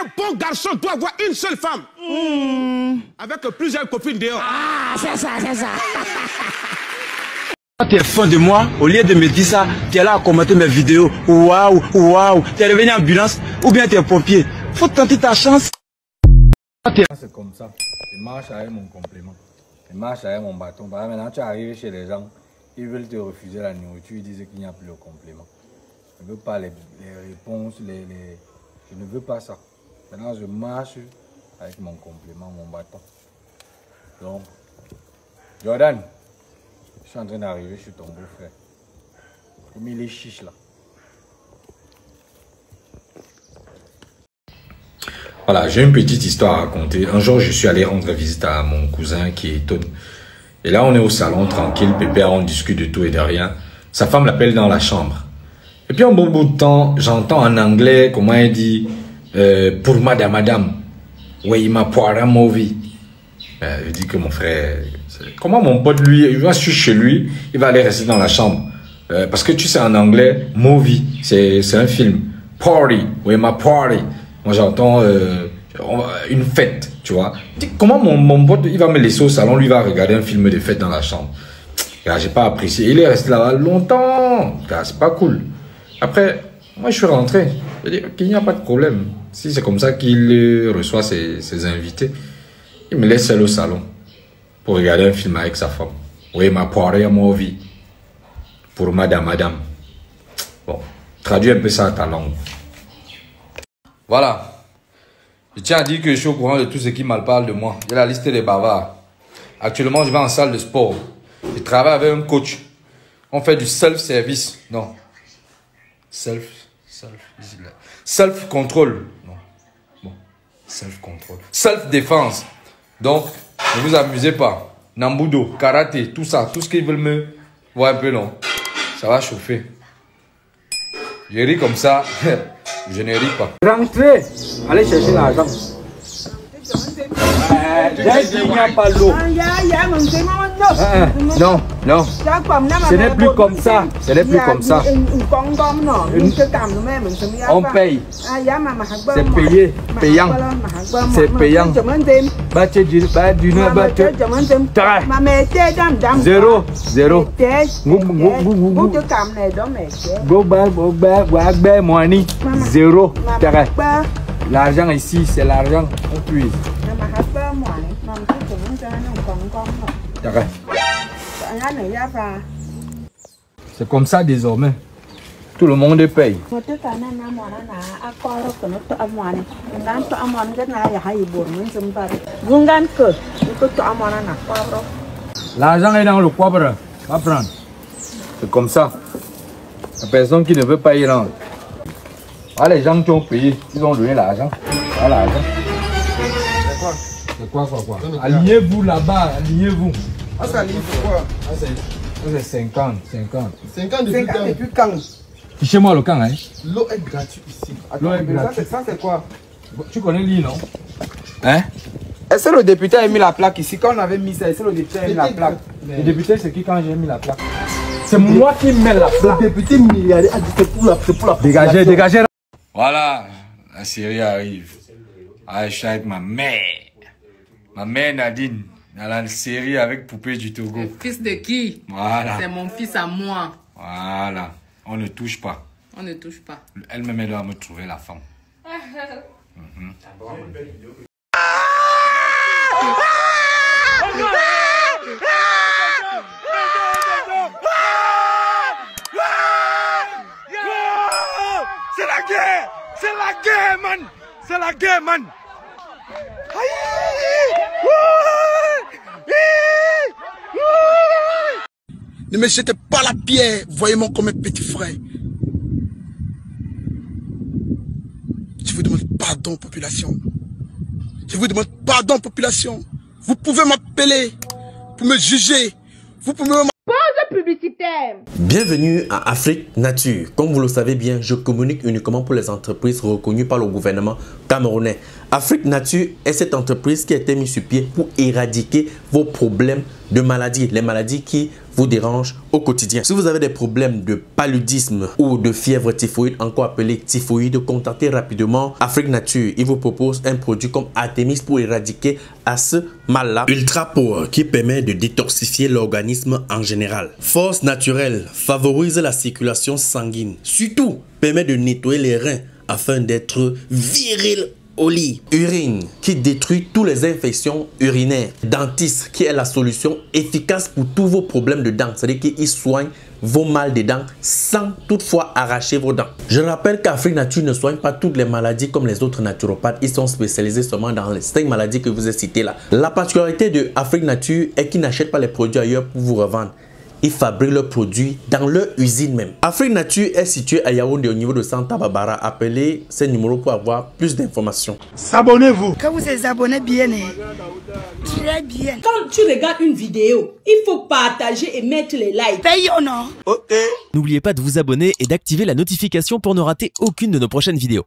Un bon garçon doit avoir une seule femme. Avec plusieurs copines dehors. Ah, c'est ça, c'est ça. Quand tu es fan de moi, au lieu de me dire ça, tu es là à commenter mes vidéos. Waouh, waouh. Tu es revenu en ambulance ou bien tu es pompier. Faut tenter ta chance. C'est comme ça. Je marche avec mon complément. Je marche avec mon bâton. Bah, maintenant, tu arrives chez les gens, ils veulent te refuser la nourriture, ils disent qu'il n'y a plus le complément. Je ne veux pas les, les réponses, les, les, je ne veux pas ça. Maintenant, je marche avec mon complément, mon bâton. Donc, Jordan, je suis en train d'arriver chez ton beau-frère. Comme il est chiche là. Voilà, j'ai une petite histoire à raconter. Un jour, je suis allé rendre visite à mon cousin qui est Tony. Et là, on est au salon, tranquille, pépère, on discute de tout et de rien. Sa femme l'appelle dans la chambre. Et puis, un bon bout de temps, j'entends en anglais comment elle dit euh, pour madame, madame. Oui, il m'a poiré movie. Euh, je dis que mon frère, comment mon pote, lui, il va chez lui, il va aller rester dans la chambre. Euh, parce que tu sais, en anglais, movie, c'est un film. Party, oui, ma party. Moi, j'entends euh, une fête, tu vois. Dis, Comment mon, mon pote, il va me laisser au salon, lui va regarder un film de fête dans la chambre. J'ai pas apprécié. Il est resté là longtemps. C'est pas cool. Après, moi, je suis rentré. Je dit, ok, il n'y a pas de problème. Si c'est comme ça qu'il reçoit ses, invités, il me laisse seul au salon pour regarder un film avec sa femme. Oui, ma poirée à ma vie. Pour madame, madame. Bon, traduis un peu ça à ta langue. Voilà. Je tiens à dire que je suis au courant de tout ce qui mal parle de moi. J'ai la liste des bavards. Actuellement, je vais en salle de sport. Je travaille avec un coach. On fait du self-service. Non. Self. Self-control. Non. Bon. Self-control. Self-défense. Donc, ne vous amusez pas. Nambudo, karaté, tout ça, tout ce qu'ils veulent me voir un peu long. Ça va chauffer. Je ris comme ça. je ne ris pas. Rentrez. Allez chercher l'argent. Non, non. Ce n'est plus comme ça. Ce n'est plus comme ça. On paye. C'est payé. Payant. C'est payant. Zéro. Zéro. Money. Zéro. L'argent ici, c'est l'argent. On puise. Tara. C'est comme ça désormais. Tout le monde paye. L'argent est dans le coffre. Va prendre. C'est comme ça. La personne qui ne veut pas y rendre. Ah, les gens qui ont payé, ils ont donné l'argent. Voilà l'argent. C'est quoi, quoi, quoi? Alignez-vous là-bas, alignez-vous. Ah, ça livre quoi? Ça, c'est ça, c'est 50, 50. 50 depuis quand Fichez-moi le camp, hein. L'eau est gratuite ici. L'eau est gratuite. c'est- Ça, c'est quoi? Tu connais l'île, non? Hein? Est-ce que le député a mis la plaque ici? Quand on avait mis ça, est-ce que le député a mis la plaque? Le député, c'est qui quand j'ai mis la plaque? C'est moi qui mets la plaque. Le député milliardaire a dit c'est pour la, c'est pour la Dégagez, dégagez. Voilà, la série arrive. Ah, je suis avec ma mère. Ma mère Nadine, dans la série avec Poupée du Togo. Fils de qui? Voilà, C'est mon fils à moi. voilà. On ne touche pas. On ne touche pas. Elle-même, elle doit me trouver la femme. C'est la guerre C'est guerre, man C'est la guerre, man Ne me jetez pas la pierre, voyez-moi comme un petit frère. Je vous demande pardon, population. Je vous demande pardon, population. Vous pouvez m'appeler pour me juger. Vous pouvez Bienvenue à Afrique Nature. Comme vous le savez bien, je communique uniquement pour les entreprises reconnues par le gouvernement camerounais. Afrique Nature est cette entreprise qui a été mise sur pied pour éradiquer vos problèmes de maladies, les maladies qui vous dérangent au quotidien. Si vous avez des problèmes de paludisme ou de fièvre typhoïde, encore appelé typhoïde, contactez rapidement Afrique Nature. Il vous propose un produit comme Artemis pour éradiquer à ce mal-là. Ultra Power qui permet de détoxifier l'organisme en général. Force naturelle favorise la circulation sanguine. Surtout, permet de nettoyer les reins afin d'être viril Urine qui détruit toutes les infections urinaires. Dentiste qui est la solution efficace pour tous vos problèmes de dents. C'est-à-dire qu'il soigne vos mal de dents sans toutefois arracher vos dents. Je rappelle qu'Afrique Nature ne soigne pas toutes les maladies comme les autres naturopathes. Ils sont spécialisés seulement dans les 5 maladies que vous ai citées là. La particularité de Afrique Nature est qu'ils n'achètent pas les produits ailleurs pour vous revendre ils fabriquent leurs produits dans leur usine même. Afrique Nature est située à Yaoundé au niveau de Santa Barbara. Appelez ces numéros pour avoir plus d'informations. S'abonnez-vous. Quand vous êtes abonné bien, hein. très bien. Quand tu regardes une vidéo, il faut partager et mettre les likes. Paye ou non Ok. N'oubliez pas de vous abonner et d'activer la notification pour ne rater aucune de nos prochaines vidéos.